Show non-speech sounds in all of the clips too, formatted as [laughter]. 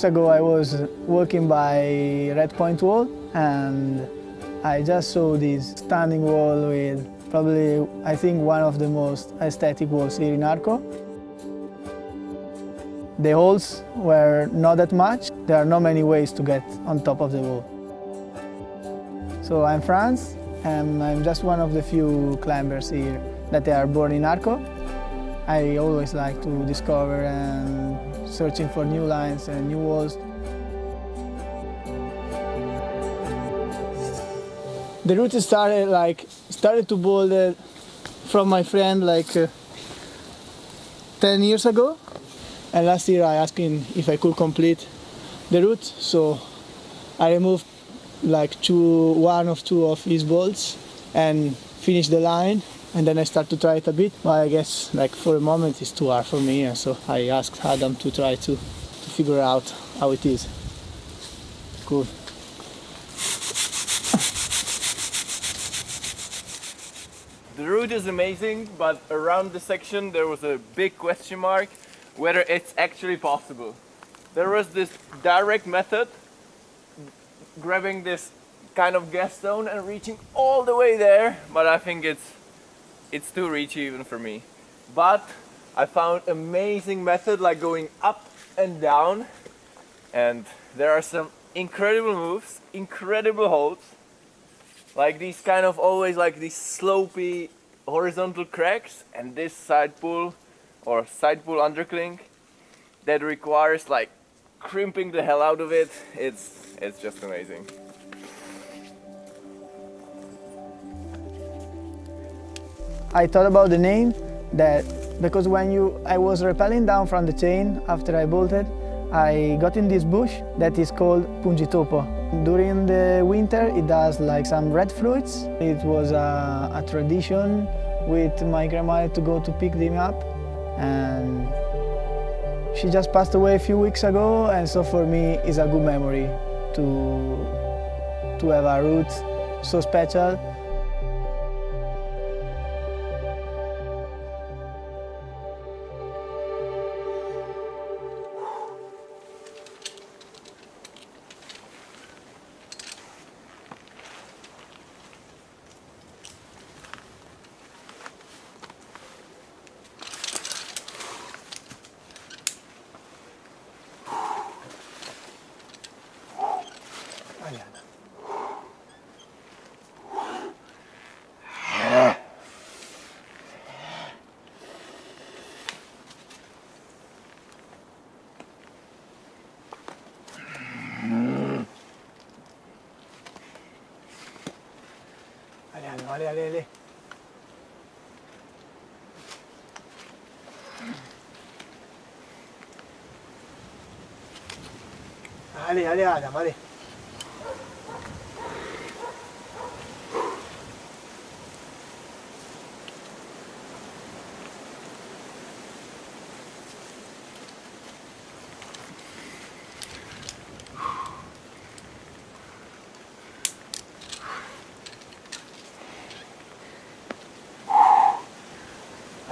years ago I was walking by Red Point Wall and I just saw this stunning wall with probably, I think, one of the most aesthetic walls here in Arco. The holes were not that much. There are not many ways to get on top of the wall. So I'm Franz, and I'm just one of the few climbers here that they are born in Arco. I always like to discover and searching for new lines and new walls. The route started like started to boulder from my friend like uh, 10 years ago. And last year I asked him if I could complete the route. So I removed like two one of two of his bolts and finished the line and then I start to try it a bit but I guess like for a moment it's too hard for me and so I asked Adam to try to, to figure out how it is cool [laughs] The route is amazing, but around the section there was a big question mark whether it's actually possible. There was this direct method, grabbing this kind of gaston and reaching all the way there, but I think it's it's too reachy even for me. But I found amazing method like going up and down. And there are some incredible moves, incredible holds. Like these kind of always like these slopy horizontal cracks and this side pull or side pull undercling that requires like crimping the hell out of it. It's it's just amazing I thought about the name that because when you I was rappelling down from the chain after I bolted I got in this bush that is called Pungitopo. During the winter it does like some red fruits. It was a, a tradition with my grandma to go to pick them up and she just passed away a few weeks ago and so for me it's a good memory to, to have a route so special Ale, ale, ale. Ale, ale, Adam, ale.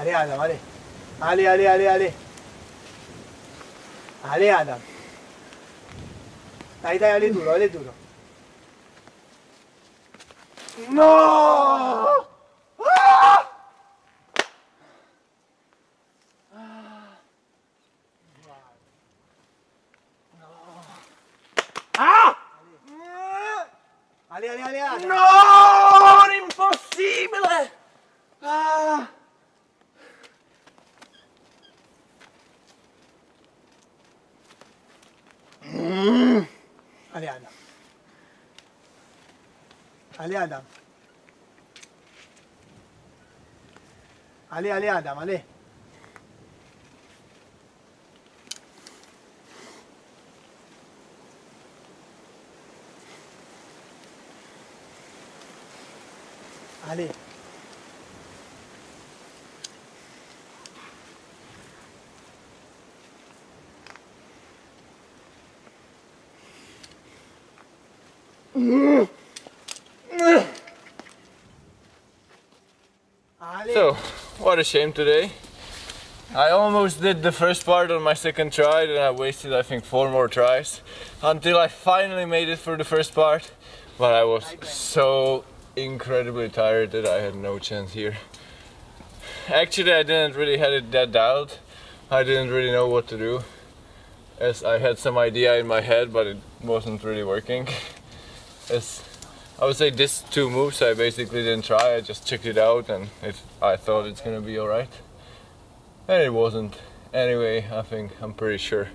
Ale, Adam, ale. Ale, ale, ale, ale. Ale, Adam. Dai, dai, ale duro, ale duro. No! ah Ale, ale, ale, ale. no Ale Adam. Allez Adam. Allez, allez Adam, allez. Allez. So what a shame today I almost did the first part on my second try, and I wasted I think four more tries until I finally made it for the first part. But I was so incredibly tired that I had no chance here. Actually, I didn't really had it that dialed. I didn't really know what to do, as I had some idea in my head, but it wasn't really working. As I would say, these two moves I basically didn't try. I just checked it out, and it, I thought it's gonna be alright, and it wasn't. Anyway, I think I'm pretty sure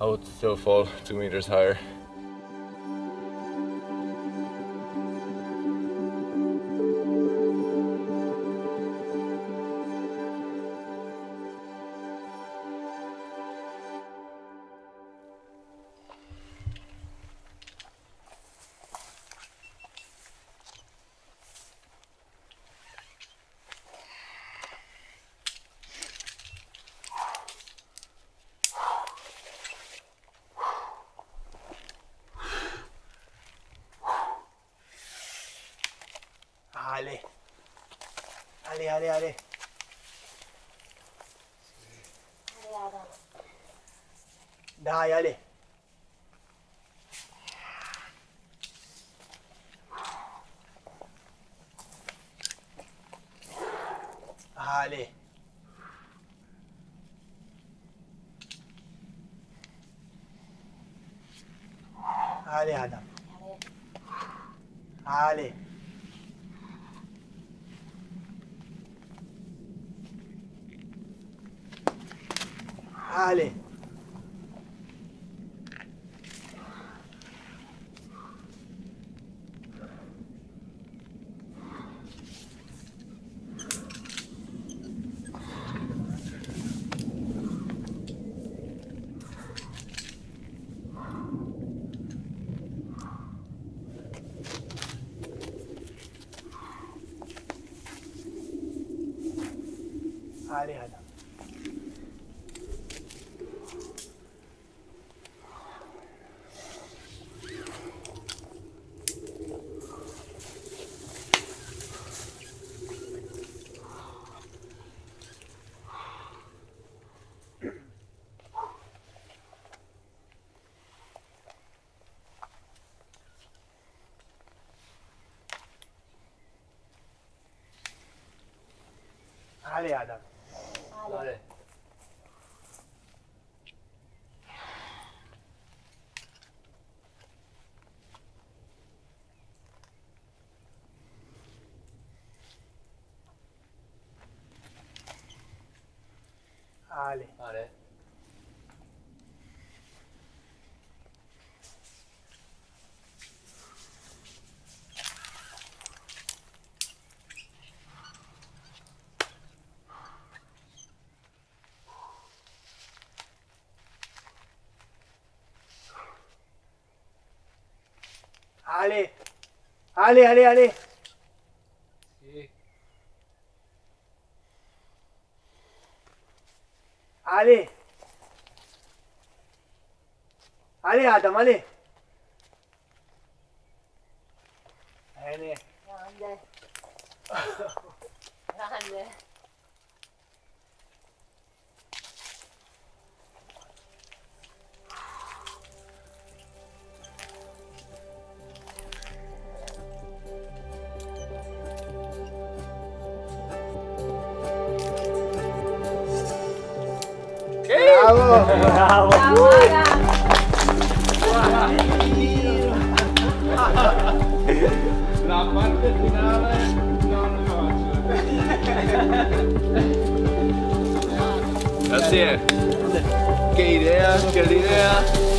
I would still fall two meters higher. Allez. Allez, allez, allez. Dai, allez. Allez. Allez, Adam. Allez. Vale. Alejada. علی آدم بله. علی آره بله. بله. بله. Allez. Allez, allez, allez. Allez. Allez Adam, allez. Allez. Grande. Grande. Bravo. Bravo. La parte finale non facile. Grazie. Che idea, che idea.